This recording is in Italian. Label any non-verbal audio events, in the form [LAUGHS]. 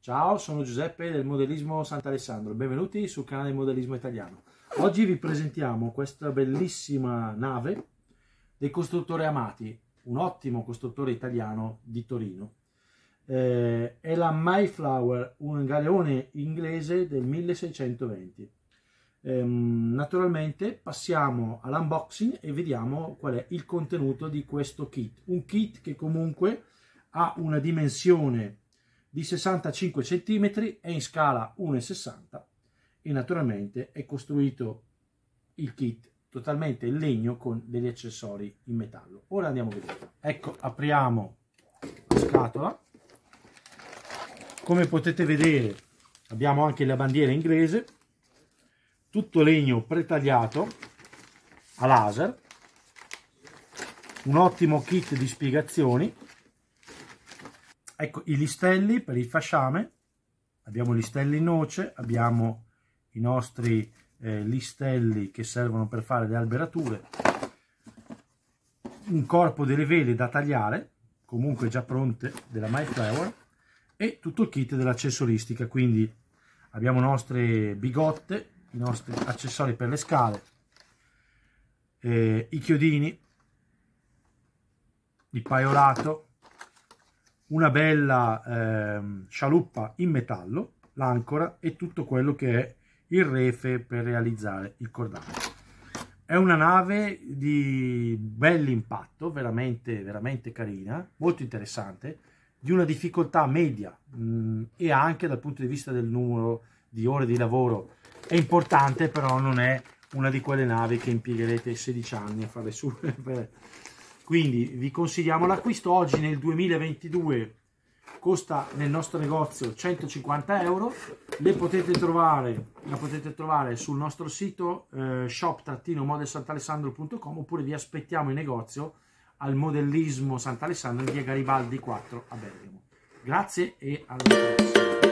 Ciao, sono Giuseppe del Modellismo Sant'Alessandro, benvenuti sul canale Modellismo Italiano. Oggi vi presentiamo questa bellissima nave del costruttore Amati, un ottimo costruttore italiano di Torino. Eh, è la Mayflower, un galeone inglese del 1620. Eh, naturalmente passiamo all'unboxing e vediamo qual è il contenuto di questo kit. Un kit che comunque ha una dimensione di 65 cm, è in scala 1,60 e naturalmente è costruito il kit totalmente in legno con degli accessori in metallo. Ora andiamo a vedere. Ecco, apriamo la scatola. Come potete vedere abbiamo anche la bandiera inglese, tutto legno pretagliato a laser, un ottimo kit di spiegazioni. Ecco i listelli per il fasciame, abbiamo listelli in noce, abbiamo i nostri eh, listelli che servono per fare le alberature, un corpo delle vele da tagliare, comunque già pronte della MyFlower, e tutto il kit dell'accessoristica, quindi abbiamo nostre bigotte, i nostri accessori per le scale, eh, i chiodini, il paiolato, una bella eh, scialuppa in metallo, l'ancora e tutto quello che è il refe per realizzare il cordale. È una nave di bell'impatto, veramente, veramente carina, molto interessante, di una difficoltà media mh, mm, e anche dal punto di vista del numero di ore di lavoro è importante, però non è una di quelle navi che impiegherete 16 anni a fare su. [LAUGHS] Quindi vi consigliamo l'acquisto oggi nel 2022 costa nel nostro negozio 150 euro. Le potete trovare la potete trovare sul nostro sito eh, shop-modelsantalessandro.com oppure vi aspettiamo in negozio al modellismo Sant'Alessandro via Garibaldi 4 a Bergamo. Grazie e alla prossima